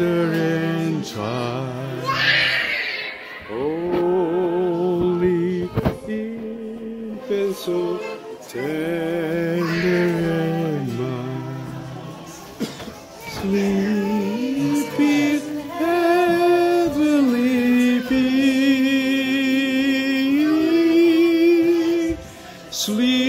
Father and Child. Holy infant, so tender and mild. Sleep. Sleep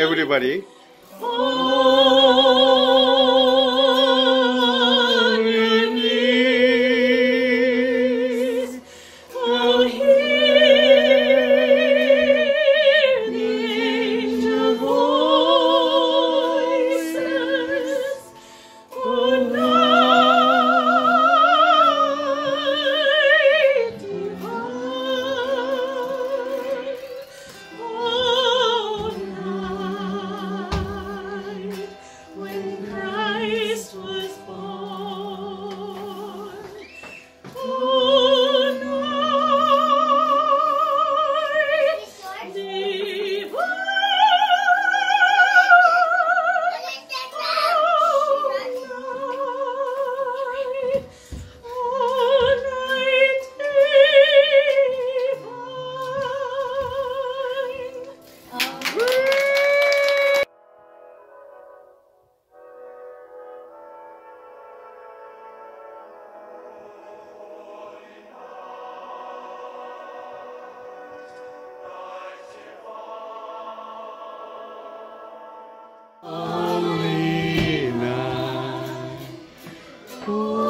everybody. school.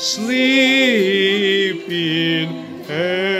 sleep in heaven.